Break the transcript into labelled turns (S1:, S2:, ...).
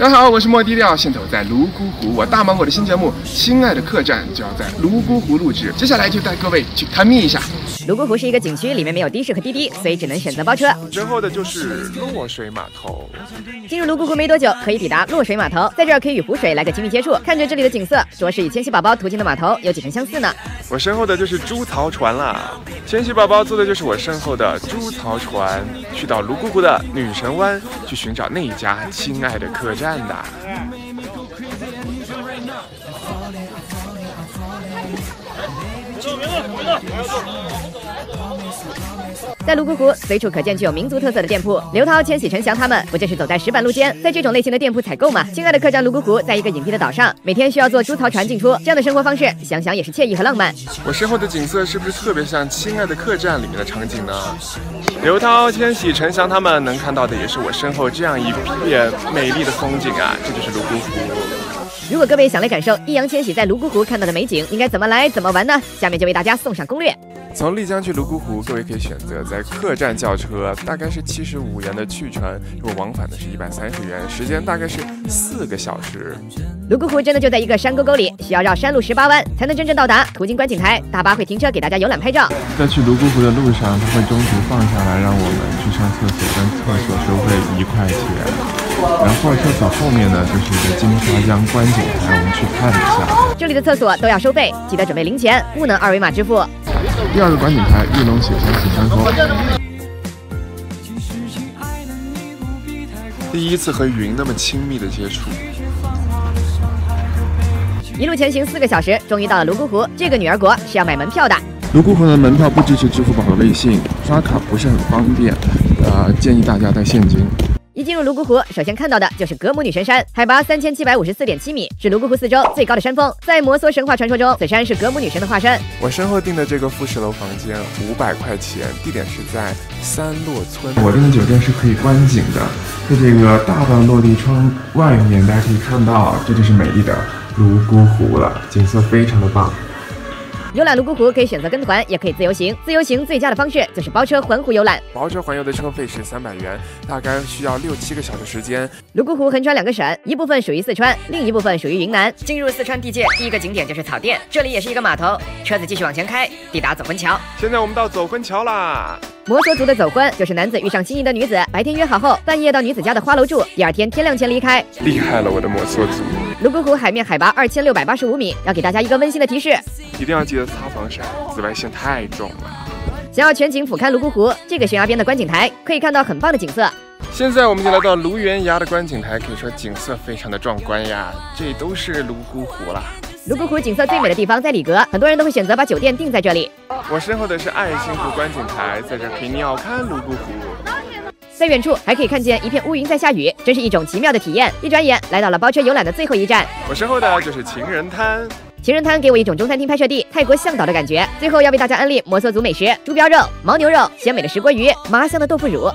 S1: 大家好，我是莫低调，现在我在泸沽湖，我大芒果的新节目《亲爱的客栈》就要在泸沽湖录制，接下来就带各位去探秘一下。
S2: 泸沽湖是一个景区，里面没有的士和滴滴，所以只能选择包车。
S1: 身后的就是落水码头。
S2: 进入泸沽湖没多久，可以抵达落水码头，在这儿可以与湖水来个亲密接触，看着这里的景色，着实与千禧宝宝途经的码头有几分相似呢。
S1: 我身后的就是猪槽船啦，千玺宝宝坐的就是我身后的猪槽船，去到泸沽湖的女神湾去寻找那一家亲爱的客栈的。
S2: 在泸沽湖，随处可见具有民族特色的店铺。刘涛、千玺、陈翔他们不就是走在石板路间，在这种类型的店铺采购吗？亲爱的客栈泸沽湖，在一个隐蔽的岛上，每天需要坐猪槽船进出，这样的生活方式，想想也是惬意和浪漫。
S1: 我身后的景色是不是特别像《亲爱的客栈》里面的场景呢？刘涛、千玺、陈翔他们能看到的也是我身后这样一片美丽的风景啊！这就是泸沽湖。
S2: 如果各位想来感受易烊千玺在泸沽湖看到的美景，应该怎么来怎么玩呢？下面就为大家送上攻略。
S1: 从丽江去泸沽湖，各位可以选择在客栈叫车，大概是七十五元的去程，如果往返的是一百三十元，时间大概是四个小时。
S2: 泸沽湖真的就在一个山沟沟里，需要绕山路十八弯才能真正到达。途经观景台，大巴会停车给大家游览拍照。
S3: 在去泸沽湖的路上，他会中途放下来，让我们去上厕所，跟厕所收费一块钱。然后厕所后面呢，就是一个金沙江观景台，我们去看一下。
S2: 这里的厕所都要收费，记得准备零钱，不能二维码支付。
S3: 第二个观景台，玉龙雪山洗山峰。
S1: 第一次和云那么亲密的接触。
S2: 一路前行四个小时，终于到了泸沽湖。这个女儿国是要买门票的。
S3: 泸沽湖的门票不支持支付宝和微信，刷卡不是很方便，呃，建议大家带现金。
S2: 一进入泸沽湖，首先看到的就是格姆女神山，海拔三千七百五十四点七米，是泸沽湖四周最高的山峰。在摩梭神话传说中，此山是格姆女神的化身。
S1: 我身后订的这个复式楼房间五百块钱，地点是在三落村。
S3: 我订的酒店是可以观景的，在这个大的落地窗外面，大家可以看到，这就是美丽的泸沽湖了，景色非常的棒。
S2: 游览泸沽湖可以选择跟团，也可以自由行。自由行最佳的方式就是包车环湖游览。
S1: 包车环游的车费是三百元，大概需要六七个小时时间。
S2: 泸沽湖横穿两个省，一部分属于四川，另一部分属于云南。进入四川地界，第一个景点就是草甸，这里也是一个码头。车子继续往前开，抵达走婚桥。
S1: 现在我们到走婚桥啦。
S2: 摩梭族的走婚就是男子遇上心仪的女子，白天约好后，半夜到女子家的花楼住，第二天天亮前离开。
S1: 厉害了，我的摩梭族！
S2: 泸沽湖海面海拔二千六百八十五米，要给大家一个温馨的提示，
S1: 一定要记得擦防晒，紫外线太重了。
S2: 想要全景俯瞰泸沽湖，这个悬崖边的观景台可以看到很棒的景色。
S1: 现在我们就来到泸园崖的观景台，可以说景色非常的壮观呀，这都是泸沽湖了。
S2: 泸沽湖景色最美的地方在里格，很多人都会选择把酒店定在这里。
S1: 我身后的是爱心湖观景台，在这可以鸟瞰泸沽湖。
S2: 在远处还可以看见一片乌云在下雨，真是一种奇妙的体验。一转眼来到了包车游览的最后一站，
S1: 我身后的就是情人滩。
S2: 情人滩给我一种中餐厅拍摄地泰国向导的感觉。最后要为大家安利摩梭族美食：猪膘肉、牦牛肉、鲜美的石锅鱼、麻香的豆腐乳。